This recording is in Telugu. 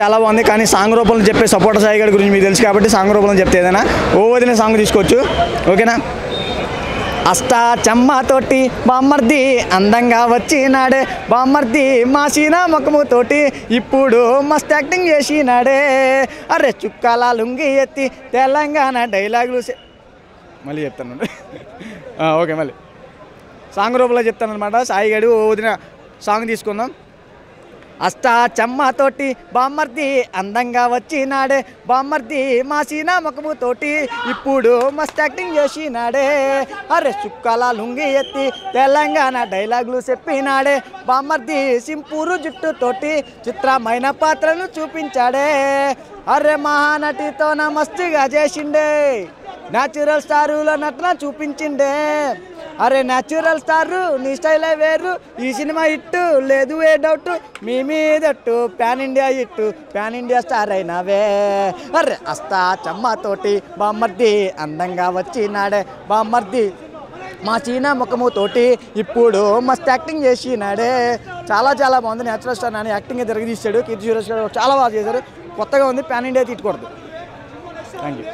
చాలా బాగుంది. కానీ సాంగ్ రూపంలో చెప్పే సపోటా సాయి గారి గురించి మీకు తెలుసు కాబట్టి సాంగ్ రూపంలో చెప్తే ఏదైనా ఓ వదిన సాంగ్ తీసుకోవచ్చు. ఓకేనా? అస్తా చెమ్మతోటి బామ్మర్ది అందంగా వచ్చినాడే. బామ్మర్ది మాసిన ముఖముతోటి ఇప్పుడు మస్త్ యాక్టింగ్ చేసినాడే. అరే చుక్కాల లుంగి ఎత్తి తెలంగాణ డైలాగులు సె- మళ్ళీ చెప్తాను ఓకే మళ్ళీ. సాంగ్ రూపంలో చెప్తాను అనమాట సాయి గడు ఓ వదిన సాంగ్ తీసుకుందాం. అస్తా చెమ్మతోటి బామ్మర్ది అందంగా వచ్చినాడే బామ్మర్ది మాసిన ముఖముతోటి ఇప్పుడు మస్త్ యాక్టింగ్ చేసినాడే. అరే చుక్కల లుంగి ఎత్తి తెలంగాణ డైలాగులు చెప్పినాడే బామ్మర్ది సింపూరు జుట్టుతోటి చిత్రమైన పాత్రను చూపించాడే. అరే మహానటితో మస్తుగా చేసిండే. న్యాచురల్ స్టారులో నటన చూపించిండే. అరే న్యాచురల్ స్టార్ నీ స్టైలే వేరు. ఈ సినిమా హిట్ లేదు ఏ డౌట్ మీ మీదట్టు pan India hit pan India star అయినావే. అరే అస్తా చమ్మతోటి బామ్మర్ది అందంగా వచ్చినాడే. బామ్మర్ది మా చీనా ముఖముతోటి ఇప్పుడు మస్త్ యాక్టింగ్ చేసినాడే. చాలా చాలా బాగుంది న్యాచురల్ స్టార్ నాని. యాక్టింగ్ తిరగదీశాడు. కీర్తి సురేష్ గారు చాలా బాగా చేశారు. కొత్తగా ఉంది ప్యాన్ ఇండియా తిట్టుకూడదు థ్యాంక్ యూ